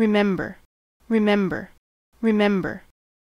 remember, remember, remember.